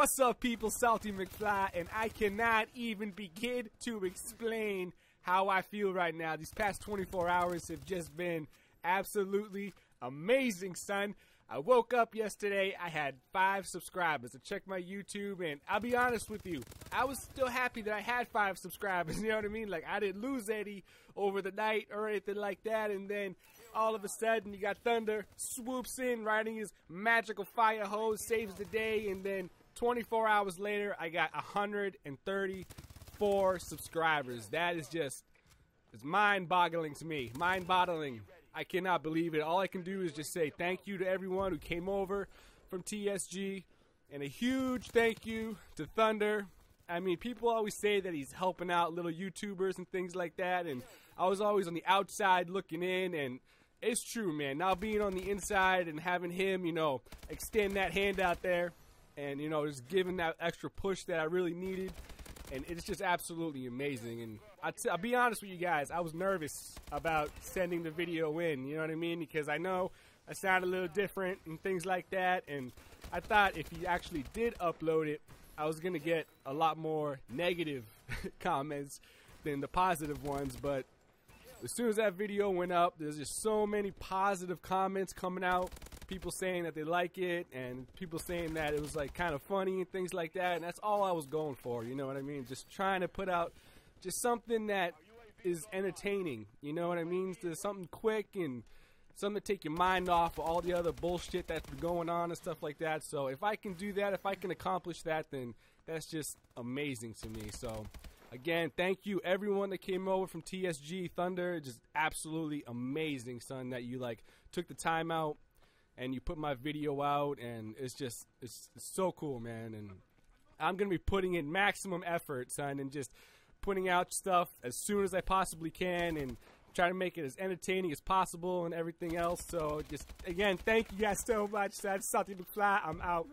What's up, people? Salty McFly, and I cannot even begin to explain how I feel right now. These past 24 hours have just been absolutely amazing, son. I woke up yesterday, I had five subscribers. I checked my YouTube, and I'll be honest with you, I was still happy that I had five subscribers. You know what I mean? Like, I didn't lose any over the night or anything like that, and then all of a sudden, you got Thunder swoops in, riding his magical fire hose, saves the day, and then 24 hours later, I got 134 subscribers. That is just, it's mind-boggling to me. Mind-boggling. I cannot believe it. All I can do is just say thank you to everyone who came over from TSG, and a huge thank you to Thunder. I mean, people always say that he's helping out little YouTubers and things like that, and I was always on the outside looking in, and it's true, man. Now being on the inside and having him, you know, extend that hand out there, and you know, just giving that extra push that I really needed and it's just absolutely amazing. And i t- I'll be honest with you guys, I was nervous about sending the video in. You know what I mean? Because I know I sound a little different and things like that. And I thought if he actually did upload it, I was gonna get a lot more negative comments than the positive ones. But as soon as that video went up, there's just so many positive comments coming out people saying that they like it and people saying that it was like kind of funny and things like that and that's all I was going for you know what I mean? Just trying to put out just something that is entertaining you know what I mean? Just something quick and something to take your mind off of all the other bullshit that's been going on and stuff like that. So if I can do that if I can accomplish that then that's just amazing to me. So Again, thank you everyone that came over from TSG Thunder. Just absolutely amazing, son, that you like took the time out and you put my video out, and it's just it's, it's so cool, man. And I'm gonna be putting in maximum effort, son, and just putting out stuff as soon as I possibly can, and try to make it as entertaining as possible and everything else. So just again, thank you guys so much. That's Salty McFly. I'm out.